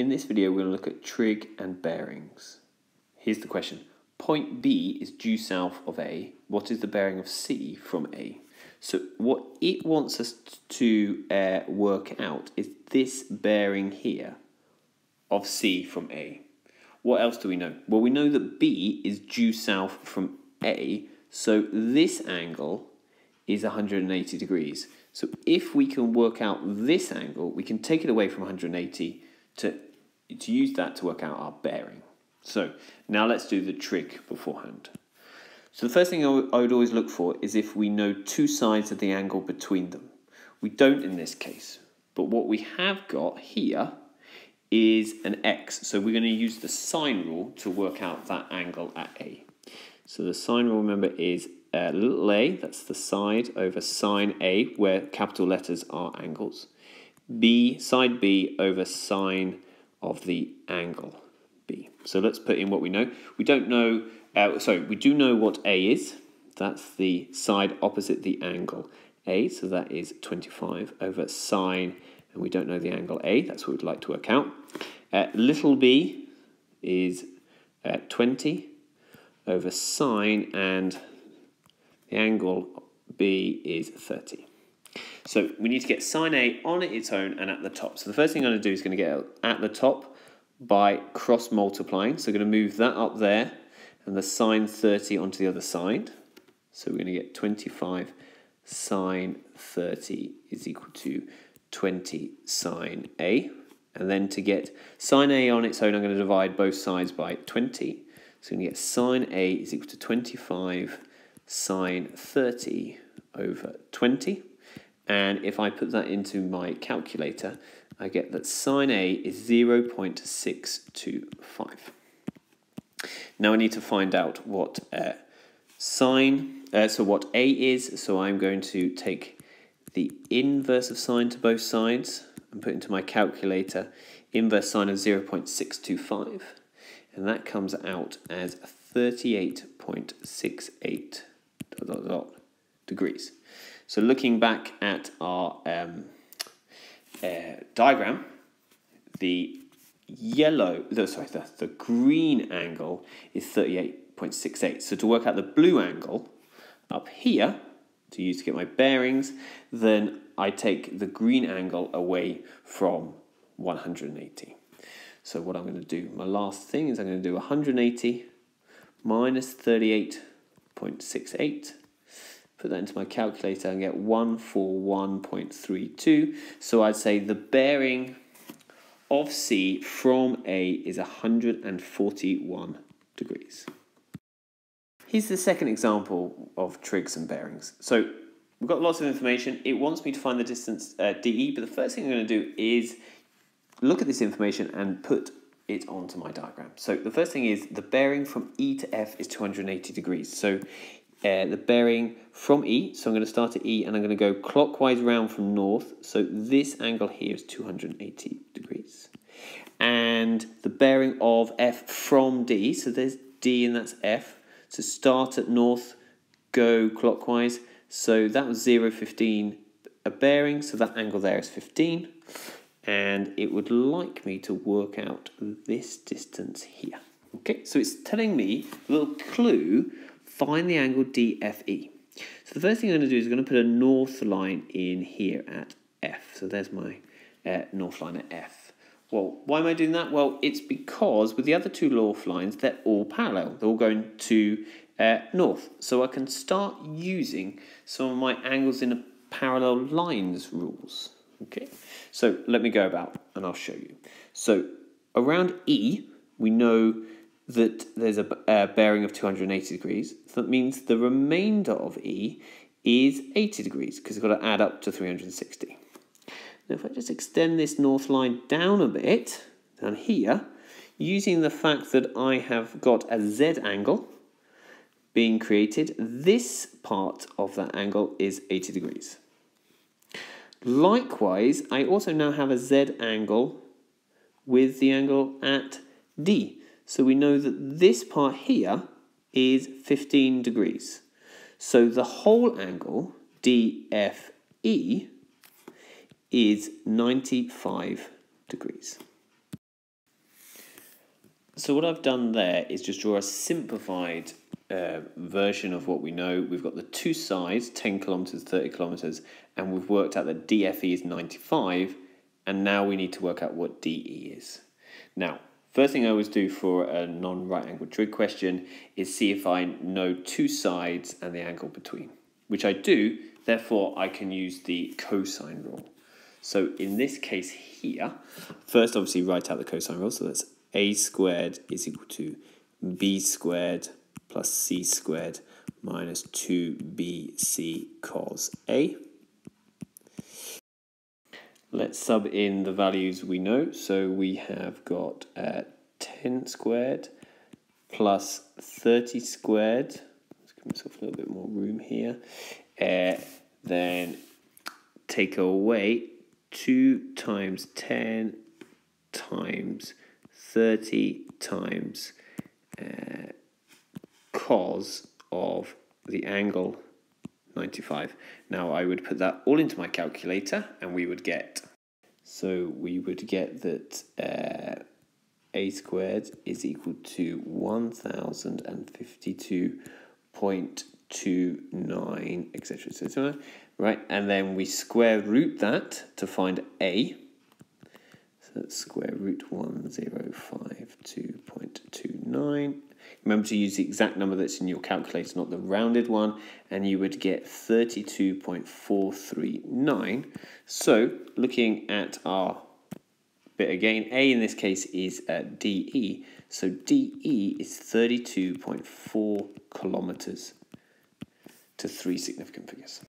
In this video, we're going to look at trig and bearings. Here's the question. Point B is due south of A. What is the bearing of C from A? So what it wants us to uh, work out is this bearing here of C from A. What else do we know? Well, we know that B is due south from A, so this angle is 180 degrees. So if we can work out this angle, we can take it away from 180 to to use that to work out our bearing. So now let's do the trig beforehand. So the first thing I would always look for is if we know two sides of the angle between them. We don't in this case, but what we have got here is an x. So we're going to use the sine rule to work out that angle at A. So the sine rule, remember, is uh, little a, that's the side, over sine A, where capital letters are angles. B, side B over sine of the angle B. So let's put in what we know. We don't know, uh, sorry, we do know what A is. That's the side opposite the angle A, so that is 25 over sine, and we don't know the angle A, that's what we'd like to work out. Uh, little b is uh, 20 over sine, and the angle B is 30. So we need to get sine A on its own and at the top. So the first thing I'm going to do is going to get at the top by cross multiplying. So we're going to move that up there and the sine 30 onto the other side. So we're going to get 25 sine 30 is equal to 20 sine A. And then to get sine A on its own, I'm going to divide both sides by 20. So I'm going to get sine A is equal to 25 sine 30 over 20. And if I put that into my calculator, I get that sine A is 0.625. Now I need to find out what uh, sine, uh, so what A is. So I'm going to take the inverse of sine to both sides and put into my calculator inverse sine of 0.625. And that comes out as 38.68 dot, dot, dot, degrees. So looking back at our um, uh, diagram, the yellow, the, sorry, the, the green angle is 38.68. So to work out the blue angle up here, to use to get my bearings, then I take the green angle away from 180. So what I'm going to do, my last thing is I'm going to do 180 minus 38.68 put that into my calculator and get 141.32. So I'd say the bearing of C from A is 141 degrees. Here's the second example of trigs and bearings. So we've got lots of information. It wants me to find the distance uh, DE, but the first thing I'm going to do is look at this information and put it onto my diagram. So the first thing is the bearing from E to F is 280 degrees. So uh, the bearing from E. So I'm going to start at E and I'm going to go clockwise round from north. So this angle here is 280 degrees. And the bearing of F from D. So there's D and that's F. So start at north, go clockwise. So that was 0, 15 a bearing. So that angle there is 15. And it would like me to work out this distance here. Okay, so it's telling me a little clue find the angle DFE. So the first thing I'm going to do is I'm going to put a north line in here at F. So there's my uh, north line at F. Well, why am I doing that? Well, it's because with the other two north lines, they're all parallel. They're all going to uh, north. So I can start using some of my angles in a parallel lines rules. Okay, so let me go about and I'll show you. So around E, we know that there's a, a bearing of 280 degrees. So that means the remainder of E is 80 degrees because I've got to add up to 360. Now if I just extend this north line down a bit, down here, using the fact that I have got a Z angle being created, this part of that angle is 80 degrees. Likewise, I also now have a Z angle with the angle at D. So we know that this part here is 15 degrees. So the whole angle, DFE, is 95 degrees. So what I've done there is just draw a simplified uh, version of what we know. We've got the two sides, 10 kilometers, 30 kilometers, and we've worked out that DFE is 95, and now we need to work out what DE is. Now, first thing I always do for a non-right angled trig question is see if I know two sides and the angle between, which I do, therefore I can use the cosine rule. So in this case here, first obviously write out the cosine rule, so that's a squared is equal to b squared plus c squared minus 2bc cos a. Let's sub in the values we know. So we have got uh, 10 squared plus 30 squared. Let's give myself a little bit more room here. Uh, then take away 2 times 10 times 30 times uh, cos of the angle 95. Now I would put that all into my calculator and we would get, so we would get that uh, a squared is equal to 1052.29 etc etc right and then we square root that to find a so that's square root 1052.29. Remember to use the exact number that's in your calculator, not the rounded one, and you would get 32.439. So looking at our bit again, A in this case is uh, DE. So DE is 32.4 kilometers to three significant figures.